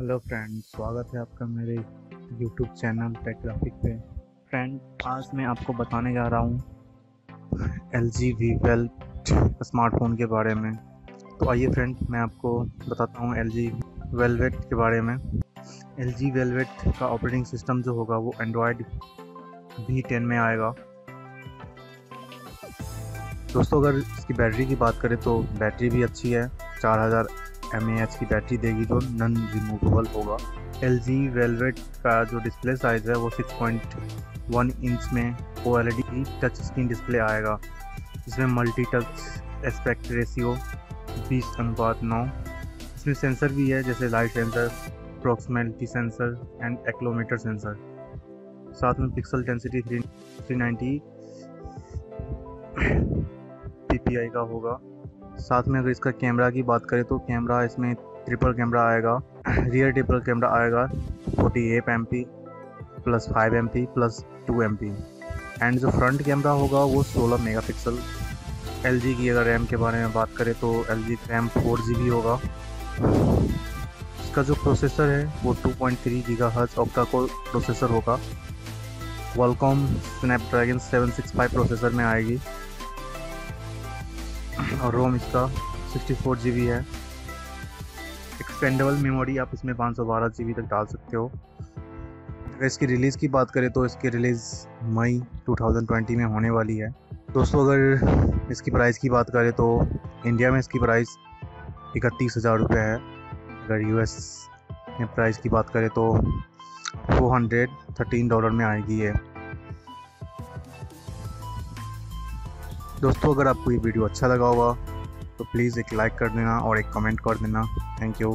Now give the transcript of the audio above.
Hello friend स्वागत है आपका मेरे यूट्यूब चैनल टेक्ग्राफिक पे। फ्रेंड आज मैं आपको बताने जा रहा हूँ L G Velvet smartphone के बारे में। तो आइए फ्रेंड मैं आपको बताता हूँ एल जी वेलवेट के बारे में। एल जी वेलवेट का ऑपरेटिंग सिस्टम जो होगा, वो एंड्रॉयड वी टेन में आएगा। दोस्तों, अगर इसकी बैटरी की बात करें तो बैटरी भी अच्छी है, चार हज़ार एम की बैटरी देगी जो नन रिमूवेबल होगा। एल जी वेलवेट का जो डिस्प्ले साइज़ है वो 6.1 इंच में O L touch screen display आएगा। जिसमें मल्टी टच एस्पेक्ट रेशियो बीस अनुपात नौ। इसमें सेंसर भी है, जैसे light sensor proximity sensor and accelerometer sensor साथ में pixel density three three ninety P का होगा। साथ में अगर इसका कैमरा की बात करें तो कैमरा इसमें ट्रिपल कैमरा आएगा रियर ट्रिपल कैमरा आएगा forty eight M P plus five M P plus two M P and जो फ्रंट कैमरा होगा वो सोलह मेगा पिक्सल एल जी की अगर रैम के बारे में बात करें तो L G RAM four G होगा। इसका जो प्रोसेसर है वो two point three giga hertz octa core processor होगा। Qualcomm Snapdragon seven six five processor में आएगी। और रोम इसका सिक्सटी फोर जी बी है। एक्सपेंडेबल मेमोरी आप इसमें पाँच सौ बारह जी बी तक डाल सकते हो। अगर इसकी रिलीज़ की बात करें तो इसकी रिलीज़ मई 2020 में होने वाली है। दोस्तों, अगर इसकी प्राइस की बात करें तो इंडिया में इसकी प्राइस इकतीस हज़ार रुपये है। अगर यूएस में प्राइस की बात करें तो फोर हंड्रेड थर्टीन डॉलर में आएगी ये। दोस्तों, अगर आपको ये वीडियो अच्छा लगा होगा तो प्लीज़ एक लाइक कर देना और एक कमेंट कर देना। Thank you.